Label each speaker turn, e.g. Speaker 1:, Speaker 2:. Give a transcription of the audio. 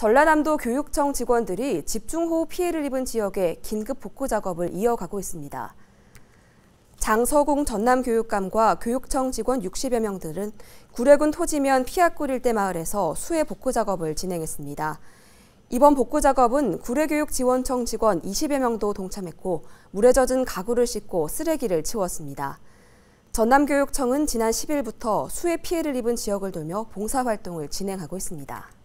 Speaker 1: 전라남도 교육청 직원들이 집중호우 피해를 입은 지역에 긴급 복구 작업을 이어가고 있습니다. 장서공 전남교육감과 교육청 직원 60여 명들은 구례군 토지면 피하골 일대 마을에서 수해 복구 작업을 진행했습니다. 이번 복구 작업은 구례교육지원청 직원 20여 명도 동참했고 물에 젖은 가구를 씻고 쓰레기를 치웠습니다. 전남교육청은 지난 10일부터 수해 피해를 입은 지역을 돌며 봉사활동을 진행하고 있습니다.